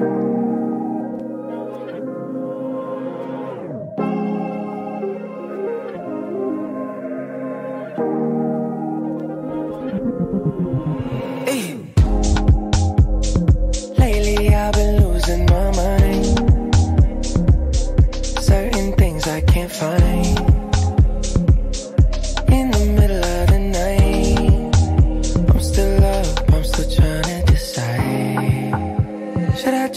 Lately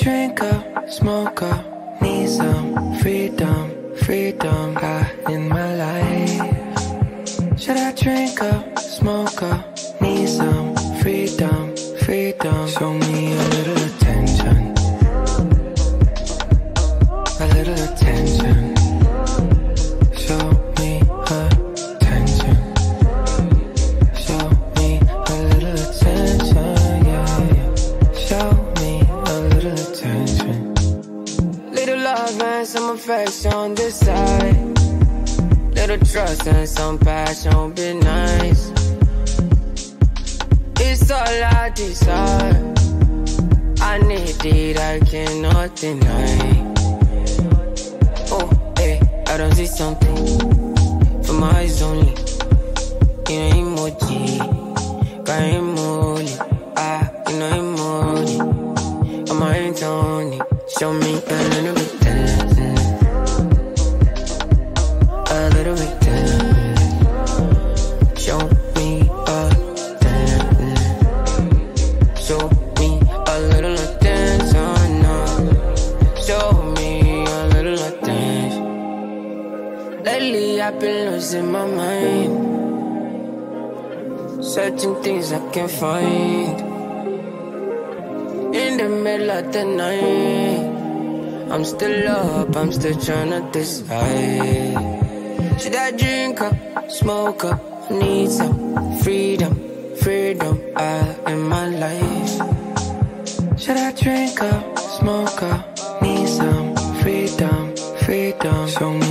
drink up, smoke up, need some freedom, freedom high in my life? Should I drink up, smoke up, need some freedom, freedom? Show me little attention. Little love and some affection on this side. Little trust and some passion be nice. It's all I desire. I need it, I cannot deny. Oh, hey, I don't see something for my eyes only. Know emoji, got hands. Show me a little bit dancing, a little bit dancing. Show me a dancing. Show me a little attention. now. Show me a little attention. Oh, Lately I've been losing my mind. Searching things I can't find. In the middle of the night, I'm still up, I'm still trying to decide. Should I drink up, smoke up, need some freedom, freedom out in my life? Should I drink up, smoke up, need some freedom, freedom? Show me